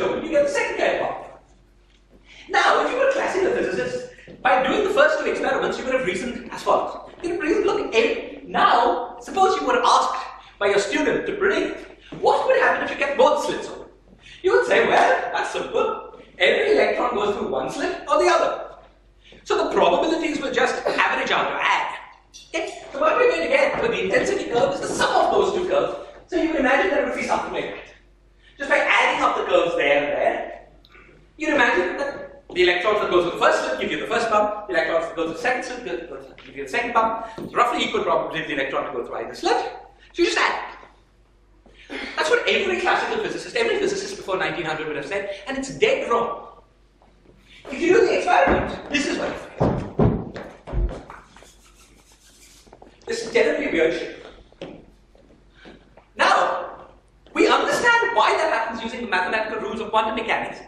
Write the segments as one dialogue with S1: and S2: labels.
S1: open, you get the second particle. Now, if you were a classical physicist, by doing the first two experiments, you would have reasoned as follows. You would have reasoned, look, A. Now, suppose you were asked by your student to predict what would happen if you kept both slits open. You would say, well, that's simple. Every electron goes through one slit or the other. So the probabilities will just average out or add. Okay? So what we're going to get with the intensity curve is the sum of those two curves. So you can imagine that it would be something like up the curves there and there, you can imagine that the electrons that go through the first slit give you the first bump, the electrons that go through the second slit give you the second bump. Roughly equal probability of the electron to go through either slit. So you just add. That's what every classical physicist, every physicist before 1900 would have said, and it's dead wrong. If you do the experiment, this is what you find. This is terribly weird shape. Now, we understand why that happens using the mathematical rules of quantum mechanics.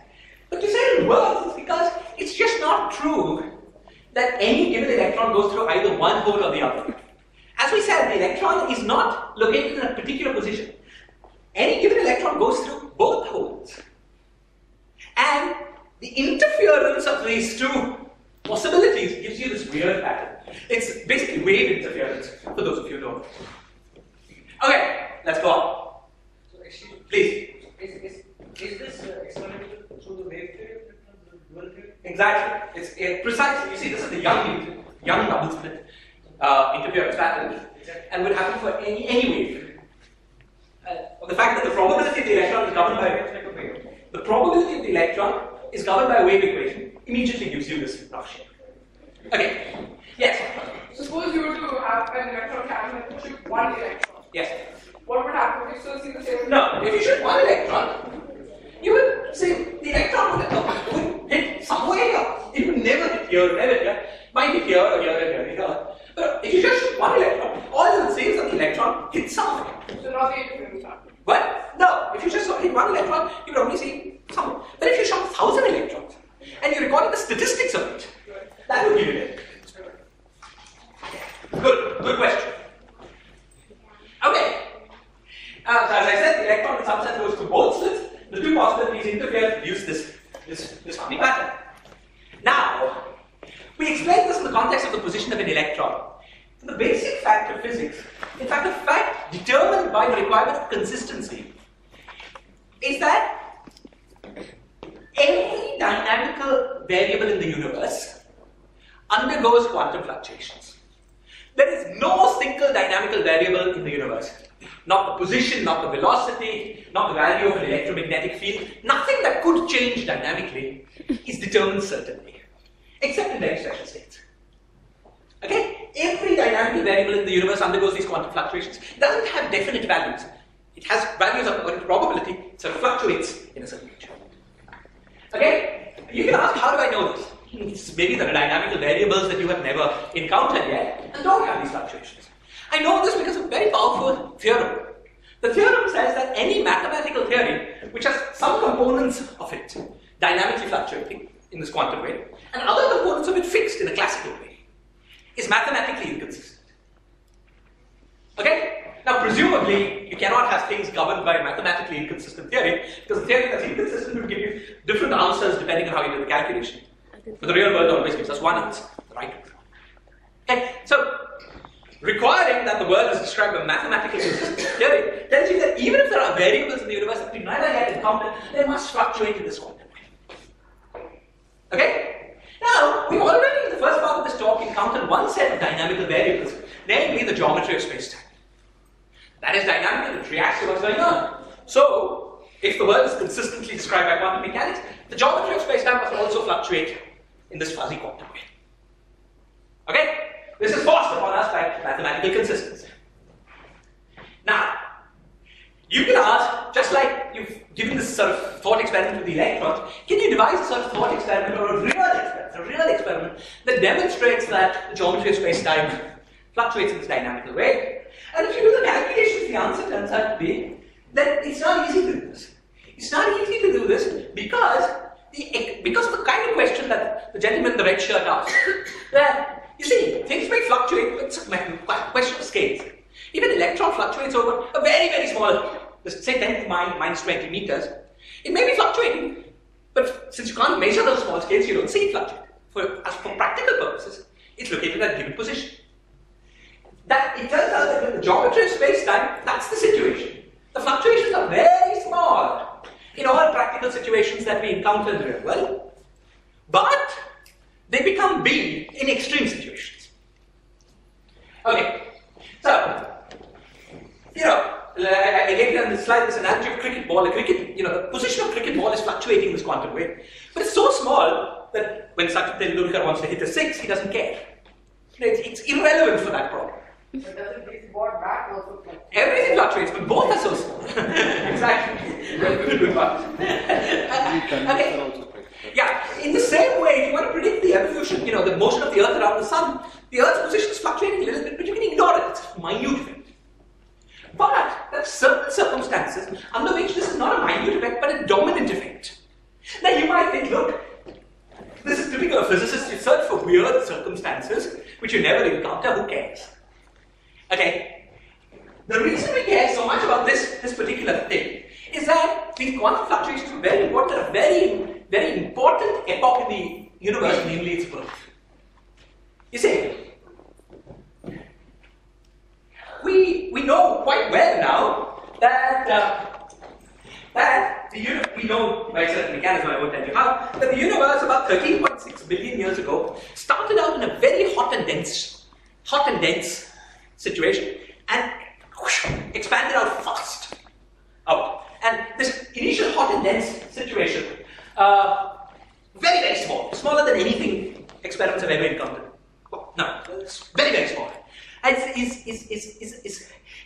S1: But to say it works is because it's just not true that any given electron goes through either one hole or the other. As we said, the electron is not located in a particular position. Any given electron goes through both holes. And the interference of these two possibilities gives you this weird pattern. It's basically wave interference, for those of you who don't. Okay, let's go on. Please.
S2: Is, is, is this uh, experimental through the wave theory, the dual theory?
S1: Exactly. It's it, precisely. You see, this is the Young Young double slit uh, interference pattern, and would happen for any any wave. Uh, the fact that the probability of the electron is governed by
S2: a wave.
S1: the probability of the electron is governed by a wave equation immediately gives you this rough shape. Okay. Yes.
S3: Suppose you were to have an electron carrying and shoot one electron.
S1: Yes.
S3: What would happen? Would you still see the same?
S1: No. If you shoot one electron, you would see the electron would, uh, would hit somewhere here. It would never hit here, never here. Might hit here or here and here, here. But if you just shoot one electron, all you would see is that the electron hits somewhere.
S3: So not the interference happens.
S1: But no, if you just hit one electron, you would only see something. But if you shot a thousand electrons and you recorded the statistics of it, that would give you it. Good, good question. Okay. Uh, so as I said, the electron in some sense goes to both slits. The two possibilities interfere to produce this, this, this funny pattern. Now, we explain this in the context of the position of an electron. The basic fact of physics, in fact, a fact determined by the requirement of consistency, is that every dynamical variable in the universe undergoes quantum fluctuations. There is no single dynamical variable in the universe. Not the position, not the velocity, not the value of an electromagnetic field. Nothing that could change dynamically is determined certainly, except in very special states. Okay? Every dynamical variable in the universe undergoes these quantum fluctuations. It doesn't have definite values. It has values of probability, so it fluctuates in a certain region. Okay? You can ask, how do I know this? Hmm, it's maybe there are dynamical variables that you have never encountered yet and don't have these fluctuations. I know this because of a very powerful theorem. The theorem says that any mathematical theory which has some components of it dynamically fluctuating in this quantum way and other components of it fixed in a classical way is mathematically inconsistent. Okay? Now, presumably, you cannot have things governed by a mathematically inconsistent theory because the theory that's inconsistent will give you different answers depending on how you do the calculation. But the real world always gives us one answer, the right answer. Okay? So, requiring that the world is described by mathematically consistent theory tells you that even if there are variables in the universe that we never yet encountered, they must fluctuate in this quantum way. Okay? Now, we already in the first part of this talk encountered one set of dynamical variables, namely the geometry of space-time. That is dynamic it reacts to what's going on. So, if the world is consistently described by quantum mechanics, the geometry of space-time must also fluctuate in this fuzzy quantum way. Okay? This is by mathematical consistency. Now, you can ask, just like you've given this sort of thought experiment with the electrons, can you devise a sort of thought experiment or a real experiment, a real experiment that demonstrates that the geometry of space-time fluctuates in this dynamical way? And if you do the calculations, the answer turns out to be that it's not easy to do this. It's not easy to do this because the, because of the kind of question that the gentleman in the red shirt asked. That you see, things may fluctuate, a question of scales. If an electron fluctuates over a very, very small, say 10 to minus 20 meters, It may be fluctuating, but since you can't measure those small scales, you don't see it fluctuate. For, as for practical purposes, it's located at a given position. That it turns out that in the geometry of space-time, that's the situation. The fluctuations are very small in all practical situations that we encounter in the real world, but they become big in extreme situations. Okay, so you know, uh, I, I gave you on this slide this analogy of cricket ball. A cricket, you know, the position of cricket ball is fluctuating in this quantum way, but it's so small that when Sachin Tendulkar wants to hit a six, he doesn't care. You know, it's, it's irrelevant for that problem.
S3: But doesn't this board back also fluctuate?
S1: Everything fluctuates, but both are so small. exactly. Okay. Yeah, in the same way, if you want to predict the evolution, you know, the motion of the Earth around the Sun, the Earth's position is fluctuating a little bit, but you can ignore it. It's a minute effect. But there are certain circumstances under which this is not a minute effect, but a dominant effect. Now you might think, look, this is typical of physicists, you search for weird circumstances which you never encounter, who cares? Okay, the reason we care so much about this, this particular thing is that these quantum fluctuations are very important very, very important epoch in the universe, namely its birth. You see, we, we know quite well now that, uh, that the uni- we know by certain mechanism, I won't tell you how, that the universe about 13.6 billion years ago started out in a very hot and dense, hot and dense situation and whoosh, expanded out fast out. And this initial hot and dense situation, uh, very, very smaller than anything experiments have ever encountered. No, it's very, very small. And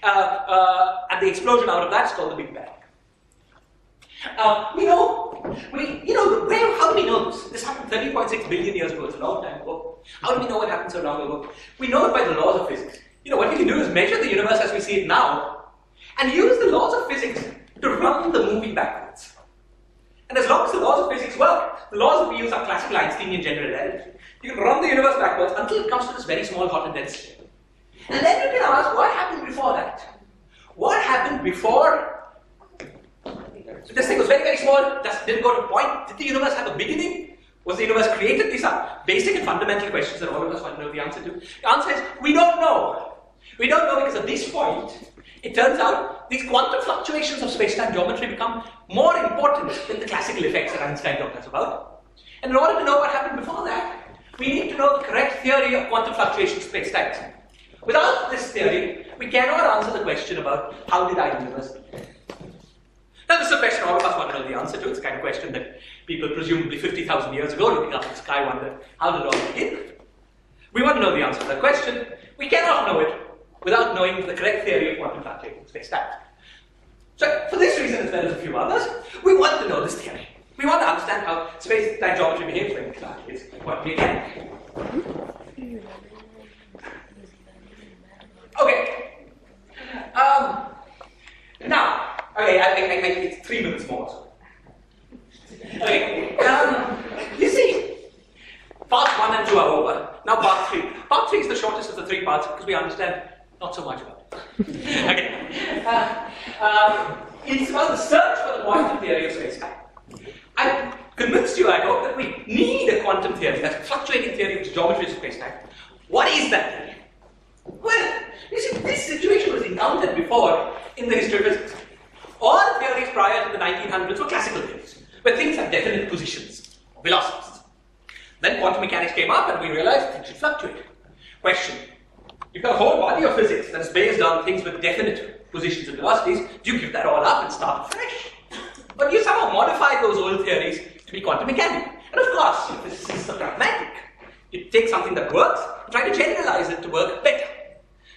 S1: uh, uh, and the explosion out of that is called the Big Bang. Uh, we know, we, you know, where, how do we know this? This happened 30.6 billion years ago, it's a long time ago. How do we know what happened so long ago? We know it by the laws of physics. You know, what we can do is measure the universe as we see it now and use the laws of physics to run the movie backwards. And as long as the laws of physics work, the laws we use are classical Einsteinian general relativity. You can run the universe backwards until it comes to this very small hot and dense state. And then you can ask, what happened before that? What happened before this thing was very, very small, just didn't go to point. Did the universe have a beginning? Was the universe created? These are basic and fundamental questions that all of us want to know the answer to. The answer is we don't know. We don't know because at this point, it turns out these quantum fluctuations of space-time geometry become more important than the classical effects that Einstein talked us about. And in order to know what happened before that, we need to know the correct theory of quantum fluctuations of space-time. Without this theory, we cannot answer the question about how did our universe. Now, this is a question all of us want to know the answer to. It's kind of question that people presumably 50,000 years ago looking up at the sky wondered, how did it all begin? We want to know the answer to that question. We cannot know it without knowing the correct theory of quantum fluctuating space-time. So, for this reason, as well as a few others, we want to know this theory. We want to understand how space-time geometry behaves when it fluctuates, what we can. Okay. Um, now, okay, I, I, I, it's three minutes more. Okay. Um, you see, part one and two are over. Now part three. Part three is the shortest of the three parts because we understand not so much about it. okay. Uh, um, it's about the search for the quantum theory of space-time. I convinced you, I hope, that we need a quantum theory, a fluctuating theory of geometry of space-time. What is that theory? Well, you see, this situation was encountered before in the history of physics. All theories prior to the 1900s were classical theories, where things have definite positions, velocities. Then quantum mechanics came up and we realized things should fluctuate. Question. You've got a whole body of physics that is based on things with definite positions and velocities. You give that all up and start fresh? But you somehow modify those old theories to be quantum mechanical. And of course, your physicists are pragmatic. You take something that works and try to generalize it to work better.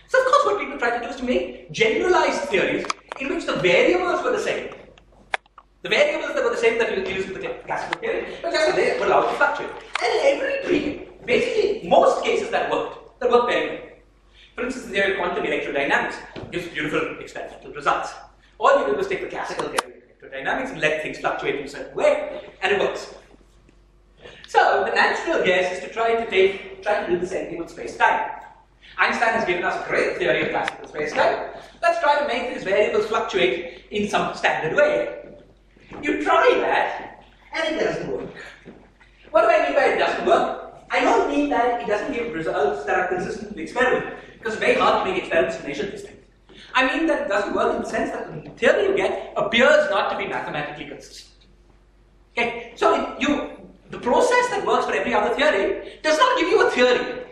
S1: So of course what people try to do is to make generalized theories in which the variables were the same. The variables that were the same that you used in the classical theory, but just they were allowed to fluctuate. And every tree, basically most cases that worked, that worked very well. For instance, the theory of quantum electrodynamics gives beautiful experimental results. All you do is take the classical electrodynamics and let things fluctuate in a certain way, and it works. So the natural guess is to try to take, try to do the same thing with space-time. Einstein has given us a great theory of classical space-time. Let's try to make these variables fluctuate in some standard way. You try that, and it doesn't work. What do I mean by it doesn't work? I don't mean that it doesn't give results that are consistent with the experiment, because it's very hard to make experiments to measure these things. I mean that it doesn't work in the sense that the theory you get appears not to be mathematically consistent. Okay, so you, the process that works for every other theory does not give you a theory.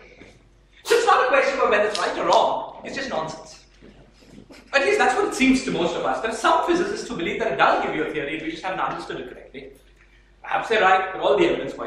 S1: So it's not a question of whether it's right or wrong, it's just nonsense. At least that's what it seems to most of us. There are some physicists who believe that it does give you a theory we just haven't understood it correctly. Perhaps they're right, but all the evidence points